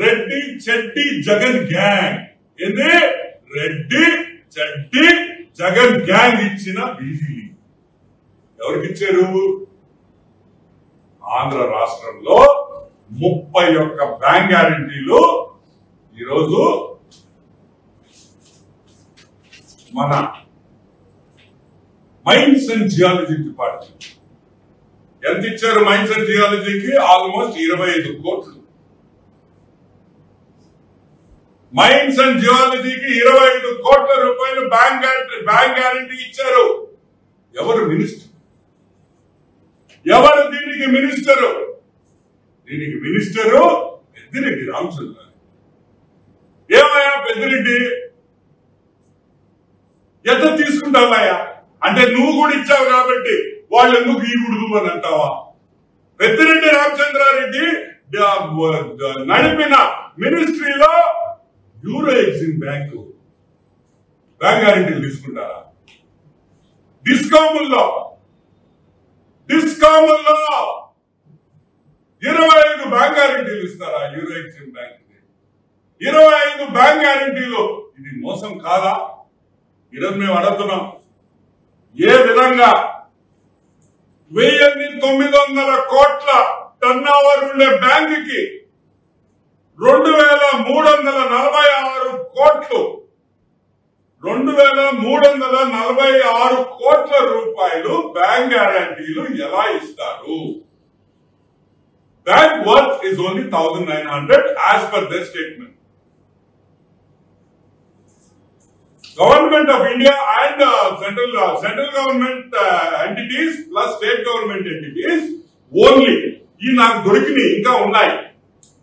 రెడ్డి చెడ్డి జగన్ గ్యాంగ్. ఏంది? రెడ్డి చెడ్డి జగన్ గ్యాంగ్ ఇచ్చిన బీజీ ఎవరికి ఇచ్చారు ఆంధ్ర రాష్ట్రంలో ముప్పై ఒక్క బ్యాంక్ గ్యారంటీలు ఈరోజు మన మైన్స్ అండ్ జియాలజీ డిపార్ట్మెంట్. ఎంత ఇచ్చారు మైన్స్ అండ్ జియాలజీకి? ఆల్మోస్ట్ ఇరవై ఐదు కోట్లు. మైన్స్ అండ్ జియాలజీకి ఇరవై ఐదు కోట్ల రూపాయలు బ్యాంక్ గ్యారంటీ బ్యాంక్ గ్యారంటీ ఇచ్చారు. ఎవరు మినిస్టర్ ఎవరు దీనికి మినిస్టరు దీనికి మినిస్టరు పెద్దిరెడ్డి రామచంద్ర ఏమయ్యా పెద్దిరెడ్డి? ఎంత తీసుకుంటావయ్యా? అంటే నువ్వు కూడా ఇచ్చావు కాబట్టి వాళ్ళు ఎందుకు ఈకూడదు అని అంటావా? పెద్దిరెడ్డి రామచంద్రారెడ్డి నడిపిన మినిస్ట్రీలో యూరో ఎగ్జిమ్ బ్యాంకు బ్యాంక్ గ్యారెంటీలు తీసుకుంటారా? డిస్కాముల్లో డిస్కాముల్లో ఇరవై ఐదు బ్యాంక్ గ్యారెంటీలు ఇస్తారా యూరో ఎగ్జిమ్ బ్యాంక్ ఇరవై ఐదు బ్యాంక్ గ్యారెంటీలు ఇది మోసం కాదా? ఈరోజు మేము అడుగుతున్నాం. ఏ విధంగా వెయ్యి తొమ్మిది వందల కోట్ల టర్న్ ఓవర్ ఉండే బ్యాంకుకి రెండు వేల మూడు వందల నలభై ఆరు కోట్లు. రెండు వేల మూడు వందల నలభై ఆరు కోట్ల రూపాయలు బ్యాంక్ గ్యారంటీలు ఎలా ఇస్తారు? Bank worth is only thousand nine hundred as per the statement government of India and central central government entities plus state government entities only ఈ నాకు దొరికినాయి ఇంకా ఉన్నాయి.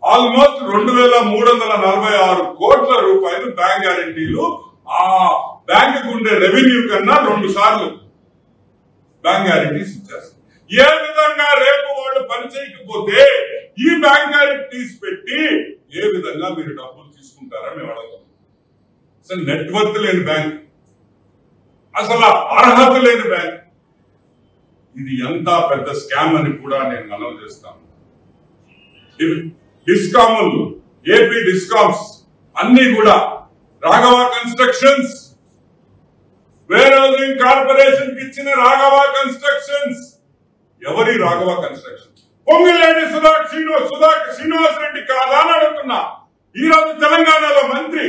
ఆల్మోస్ట్ రెండు వేల మూడు వందల నలభై ఆరు కోట్ల రూపాయలు బ్యాంక్ గ్యారంటీలు ఆ బ్యాంకు ఉండే రెవెన్యూ కన్నా రెండు సార్లు బ్యాంక్ గ్యారంటీస్ ఇచ్చేస్తారు ఏ విధంగా రేపు వాళ్ళు పని చేయకపోతే ఈ బ్యాంక్ గ్యారంటీస్ పెట్టి ఏ విధంగా మీరు డబ్బులు తీసుకుంటారా మేము అడగం. అసలు నెట్వర్క్ లేని బ్యాంక్. అసలు అర్హత లేని బ్యాంక్. ఇది ఎంత పెద్ద స్కామ్ అని కూడా నేను మనం చేస్తాను. డిస్కాములు ఏపీ డిస్కామ్స్ అన్ని కూడా రాఘవ కన్స్ట్రక్షన్స్. వేర్ హౌసింగ్ కార్పొరేషన్కి ఇచ్చిన రాఘవ కన్స్ట్రక్షన్స్? ఎవరి రాఘవ కన్స్ట్రక్షన్? పొంగిలేని సుధా శ్రీనివాస్ సుధా శ్రీనివాస్ రెడ్డి కాదా అని అడుగుతున్నా. ఈ రోజు తెలంగాణలో మంత్రి.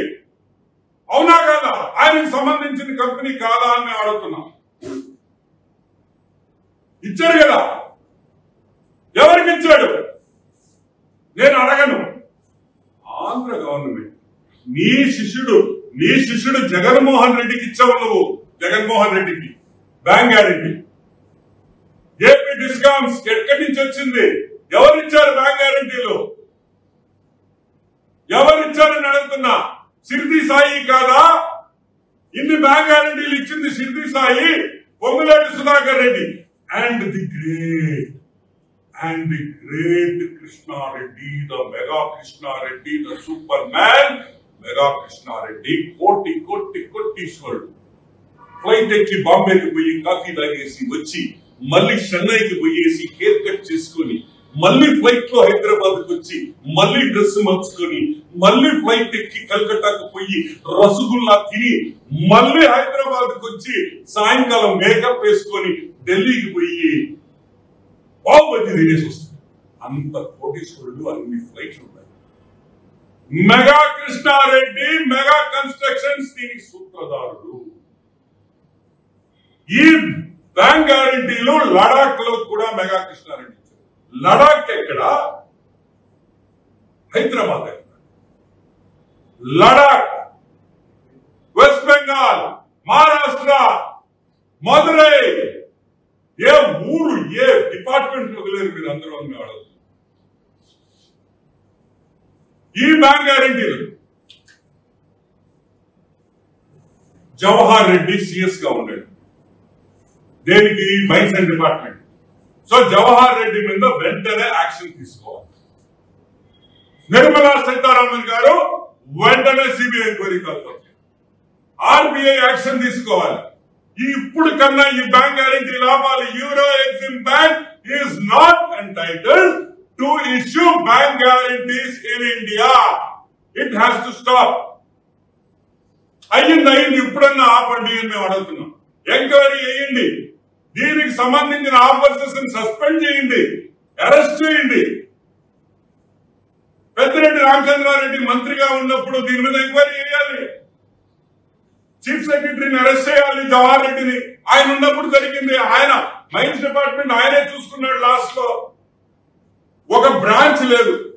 అవునా కాదా? ఆయనకు సంబంధించిన కంపెనీ కాదా అని మేము అడుగుతున్నాం. ఇచ్చారు కదా ఎవరికి ఇచ్చాడు నేను అడగను ఆంధ్ర గవర్నమెంట్ నీ శిష్యుడు నీ శిష్యుడు జగన్మోహన్ రెడ్డికి ఇచ్చావు నువ్వు. జగన్మోహన్ రెడ్డికి బ్యాంక్ గ్యారెంటీ ఏపీ డిస్కామ్స్ ఎక్కడి నుంచి వచ్చింది? ఎవరిచ్చారు బ్యాంక్ గ్యారెంటీలు ఎవరిచ్చారని అడుగుతున్నా. సిరిది సాయి కాదా? ఇన్ని బ్యాంక్ గ్యారెంటీలు ఇచ్చింది Shirdi Sai Ponguleti Sudhakar Reddy. And the great and the great Krishna Reddy the mega Krishna Reddy the super man mega Krishna Reddy కోటి కోటి కోటీశ్వరుడు. ఫ్లైట్ ఎక్కి బాంబేకి పోయి కాఫీ తాగేసి వచ్చి మళ్ళీ చెన్నైకి పోయేసి హెయిర్ కట్ చేసుకొని మళ్ళీ ఫ్లైట్లో హైదరాబాద్కు వచ్చి మళ్ళీ డ్రెస్ మార్చుకొని మళ్ళీ ఫ్లైట్ ఎక్కి కల్కట్టాకు పోయి రసగుల్లా తిని మళ్ళీ హైదరాబాద్కు వచ్చి సాయంకాలం మేకప్ వేసుకొని ఢిల్లీకి పోయి బాగుబతి తినేసి వస్తుంది. అంత కోటీశ్వరుడు అన్ని ఫ్లైట్స్ ఉన్నాయి. మెగా కృష్ణారెడ్డి మెగా కన్స్ట్రక్షన్స్ దీనికి సూత్రధారుడు. ఈ బ్యాంక్ గ్యారంటీలు లడాక్లో కూడా మెగా కృష్ణారెడ్డి ఇచ్చారు. లడాక్ ఎక్కడ? హైదరాబాద్ ఎక్కడ? లడాక్ వెస్ట్ బెంగాల్ మహారాష్ట్ర మధురై. ఏ ఊరు ఏ డిపార్ట్మెంట్ వదిలేరు మీరు అందరూ అని ఈ బ్యాంక్ గ్యారంటీలు జవహర్ రెడ్డి సిఎస్గా ఉన్నాడు దేనికి mines and department so Jawahar Reddy మీద వెంటనే యాక్షన్ తీసుకోవాలి నిర్మలా సీతారామన్ గారు వెంటనే సిబిఐ ఎంక్వైరీ కలుపుతారు ఆర్బీఐ యాక్షన్ తీసుకోవాలి ఈ ఇప్పుడు కన్నా ఈ బ్యాంక్ గ్యారంటీ లాభాలు euro EXIM bank is not entitled to to bank guarantees in India. India it to to stop అయ్యింది అయ్యింది ఇప్పుడన్నా ఆపండి అని మేము అడుగుతున్నాం. ఎంక్వైరీ చేయండి. దీనికి సంబంధించిన ఆఫర్సెస్ సస్పెండ్ చేయండి. అరెస్ట్ చేయండి. పెద్దిరెడ్డి రామచంద్రారెడ్డి మంత్రిగా ఉన్నప్పుడు దీని మీద ఎంక్వైరీ చేయాలి. చీఫ్ సెక్రటరీని అరెస్ట్ చేయాలి జవహర్ రెడ్డిని. ఆయన ఉన్నప్పుడు జరిగింది. ఆయన మైన్స్ డిపార్ట్మెంట్ ఆయనే చూసుకున్నాడు లాస్ట్లో. ఒక బ్రాంచ్ లేదు.